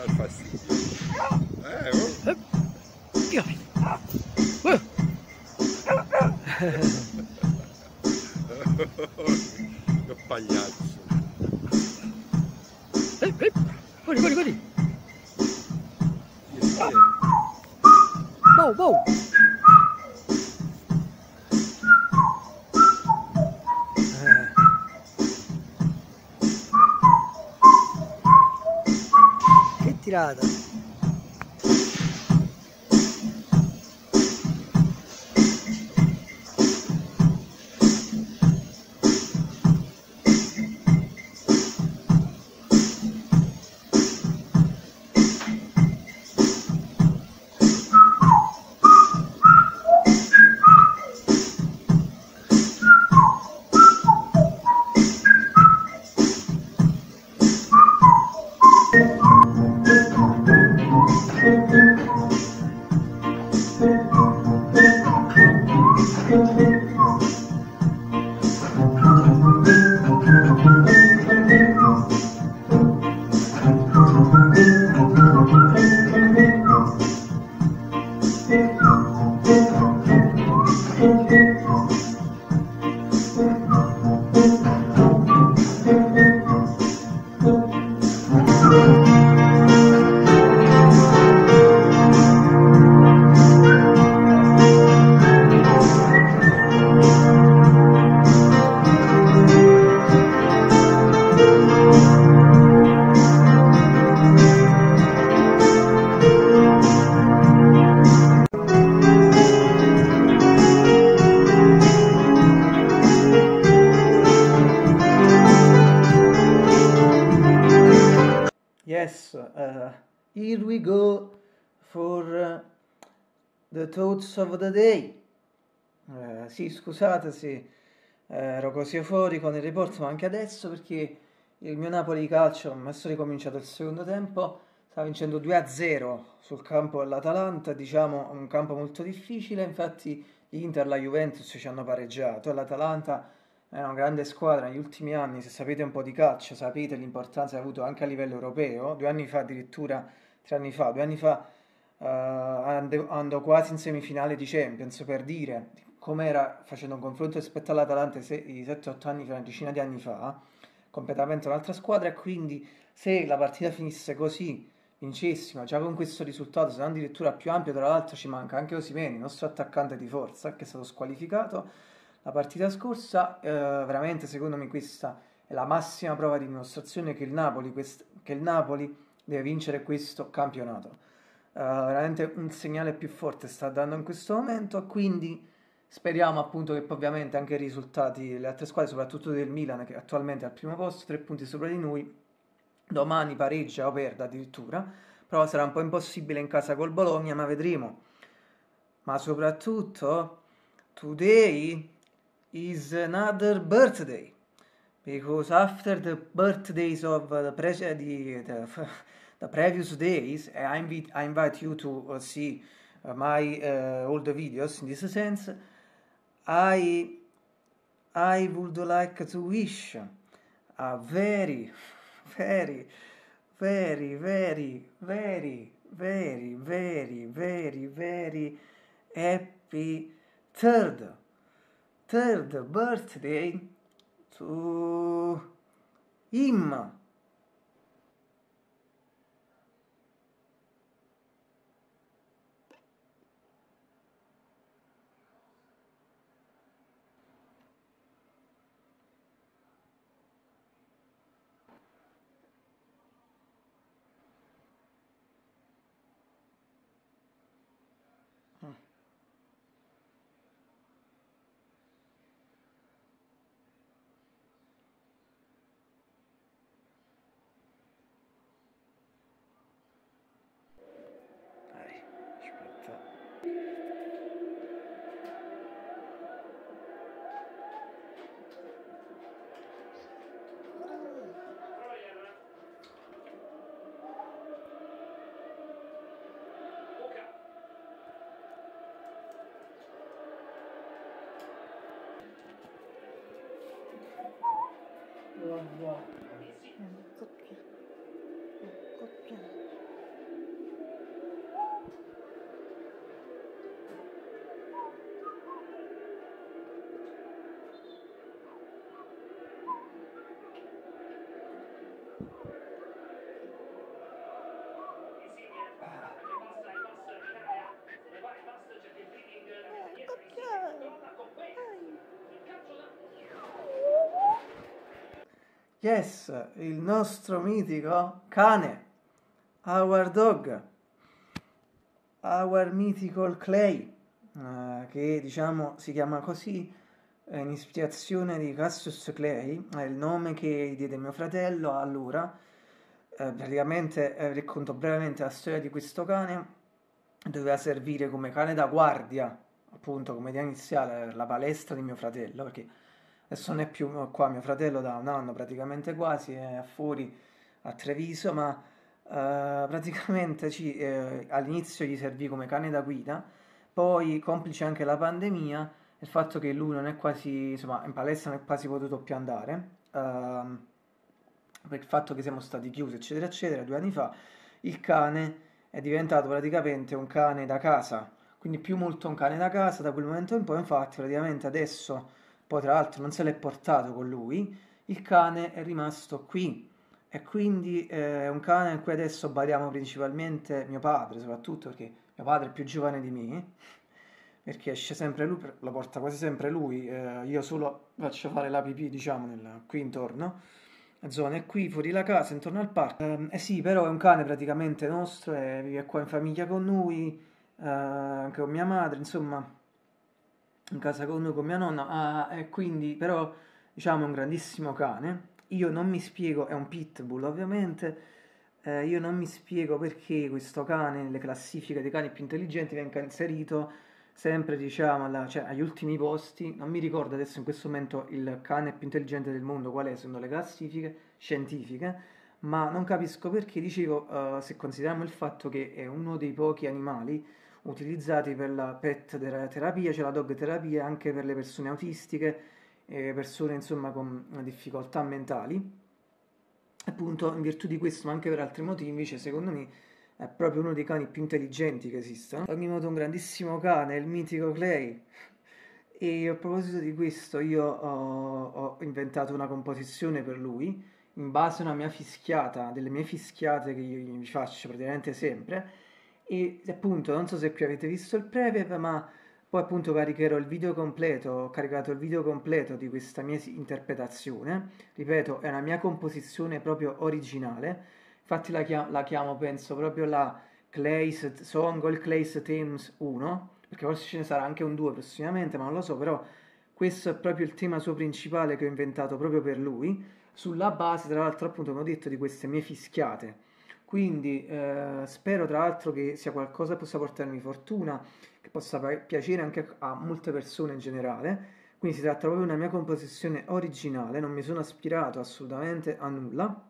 Dar facinho. É, eu... Meu palhaço. tirada. Yes, uh, here we go for uh, the thoughts of the day. Eh, sì, scusate se eh, ero così euforico nel report, ma anche adesso perché il mio Napoli calcio, adesso è ricominciato il secondo tempo, sta vincendo 2-0 sul campo dell'Atalanta, diciamo un campo molto difficile, infatti l'Inter e la Juventus ci hanno pareggiato, l'Atalanta è una grande squadra negli ultimi anni, se sapete un po' di calcio, sapete l'importanza che ha avuto anche a livello europeo, due anni fa addirittura, tre anni fa, due anni fa ande- andò quasi in semifinale di Champions, per dire com'era facendo un confronto rispetto all'Atalanta se- i 7-8 anni fa, una decina di anni fa, completamente un'altra squadra. E quindi se la partita finisse così, vincessimo, già con questo risultato, se non addirittura più ampio, tra l'altro ci manca anche Osimhen, il nostro attaccante di forza, che è stato squalificato la partita scorsa, eh, veramente secondo me questa è la massima prova di dimostrazione che il Napoli, quest- che il Napoli deve vincere questo campionato. Eh, veramente un segnale più forte sta dando in questo momento, quindi speriamo appunto che poi ovviamente anche i risultati delle altre squadre, soprattutto del Milan che attualmente è al primo posto, tre punti sopra di noi, domani pareggia o perda addirittura, però sarà un po' impossibile in casa col Bologna, ma vedremo. Ma soprattutto, today is another birthday. Because after the birthdays of the, pre- the, the, the previous days I invite, I invite you to uh, see uh, my uh, old videos. In this sense I I would like to wish a very very very very very very very very very happy third third birthday to him. Dai, hmm. Yes, il nostro mitico cane, our dog, our mythical Clay, uh, che diciamo si chiama così in ispirazione di Cassius Clay, è il nome che diede mio fratello allora. Eh, praticamente eh, racconto brevemente la storia di questo cane. Doveva servire come cane da guardia, appunto come idea iniziale, per la palestra di mio fratello, perché adesso non è più qua mio fratello da un anno praticamente quasi, è fuori a Treviso, ma eh, praticamente ci, eh, all'inizio gli servì come cane da guida, poi complice anche la pandemia, il fatto che lui non è quasi, insomma, in palestra non è quasi potuto più andare, uh, per il fatto che siamo stati chiusi, eccetera, eccetera, due anni fa, il cane è diventato praticamente un cane da casa, quindi più molto un cane da casa da quel momento in poi, infatti, praticamente adesso, poi tra l'altro non se l'è portato con lui, il cane è rimasto qui e quindi eh, è un cane in cui adesso badiamo principalmente mio padre, soprattutto perché mio padre è più giovane di me perché esce sempre lui, lo porta quasi sempre lui, eh, io solo faccio fare la pipì, diciamo, nel, qui intorno, zone qui, fuori la casa, intorno al parco. Eh, eh sì, però è un cane praticamente nostro, e vive qua in famiglia con noi, eh, anche con mia madre, insomma, in casa con con mia nonna, ah, e quindi però, diciamo, è un grandissimo cane. Io non mi spiego, è un pitbull ovviamente, eh, io non mi spiego perché questo cane nelle classifiche dei cani più intelligenti venga inserito sempre diciamo alla, cioè, agli ultimi posti, non mi ricordo adesso in questo momento il cane più intelligente del mondo qual è, secondo le classifiche scientifiche, ma non capisco perché, dicevo, uh, se consideriamo il fatto che è uno dei pochi animali utilizzati per la pet terapia, cioè la dog terapia anche per le persone autistiche, e persone insomma con difficoltà mentali, appunto in virtù di questo, ma anche per altri motivi, invece secondo me è proprio uno dei cani più intelligenti che esistono. Ad ogni modo un grandissimo cane, il mitico Clay. E a proposito di questo io ho, ho inventato una composizione per lui in base a una mia fischiata, delle mie fischiate che io gli faccio praticamente sempre. E appunto, non so se qui avete visto il preview, ma poi appunto caricherò il video completo, ho caricato il video completo di questa mia interpretazione. Ripeto, è una mia composizione proprio originale Infatti la chiamo, la chiamo penso proprio la Clay's Song o il Clay's Themes 1, perché forse ce ne sarà anche un 2 prossimamente, ma non lo so, però questo è proprio il tema suo principale che ho inventato proprio per lui, sulla base tra l'altro appunto come ho detto di queste mie fischiate. Quindi eh, spero tra l'altro che sia qualcosa che possa portarmi fortuna, che possa piacere anche a molte persone in generale. Quindi si tratta proprio di una mia composizione originale, non mi sono ispirato assolutamente a nulla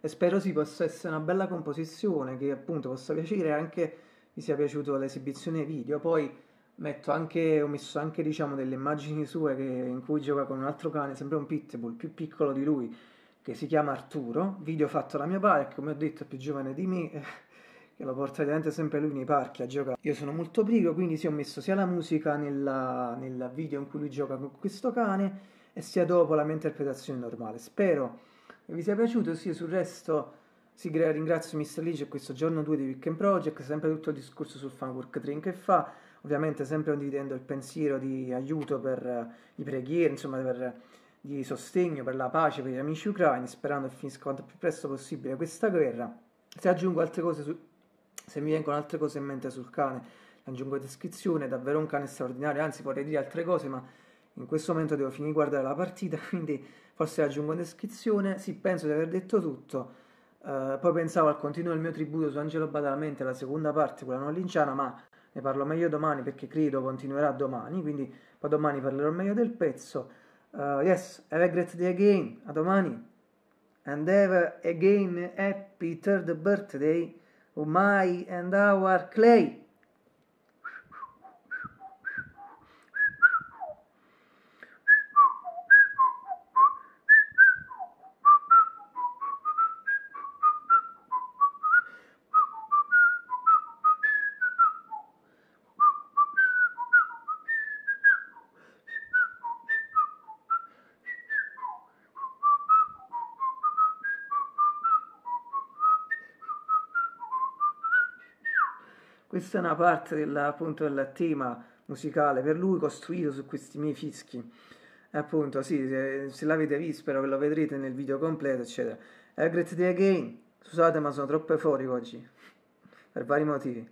e spero si possa essere una bella composizione che appunto possa piacere anche vi sia piaciuto l'esibizione video poi metto anche ho messo anche diciamo delle immagini sue che, in cui gioca con un altro cane sempre un pitbull più piccolo di lui che si chiama Arturo. Video fatto da mio padre che come ho detto è più giovane di me che lo porta praticamente sempre lui nei parchi a giocare. Io sono molto pigro quindi sì ho messo sia la musica nel video in cui lui gioca con questo cane e sia dopo la mia interpretazione normale. Spero vi sia piaciuto, sì, sul resto sì, ringrazio Mr. Lee, c'è questo giorno 2 di Weekend Project, sempre tutto il discorso sul fan work train che fa, ovviamente sempre condividendo il pensiero di aiuto per uh, i preghiere, insomma per, di sostegno per la pace per gli amici ucraini, sperando che finisca quanto più presto possibile questa guerra. Se aggiungo altre cose, su, se mi vengono altre cose in mente sul cane, aggiungo in descrizione, è davvero un cane straordinario, anzi vorrei dire altre cose, ma in questo momento devo finire di guardare la partita, quindi forse aggiungo in descrizione. Sì, penso di aver detto tutto. Uh, poi pensavo al continuo del mio tributo su Angelo Badalamente, la seconda parte, quella non linciana, ma ne parlo meglio domani perché credo continuerà domani, quindi poi domani parlerò meglio del pezzo. Uh, yes, have a great day again, a domani. And have again happy third birthday my and our Clay. Questa è una parte del, appunto, del tema musicale per lui costruito su questi miei fischi. appunto, sì, se, se l'avete visto, spero che lo vedrete nel video completo, eccetera. A great day again. Scusate, ma sono troppo fuori oggi, per vari motivi.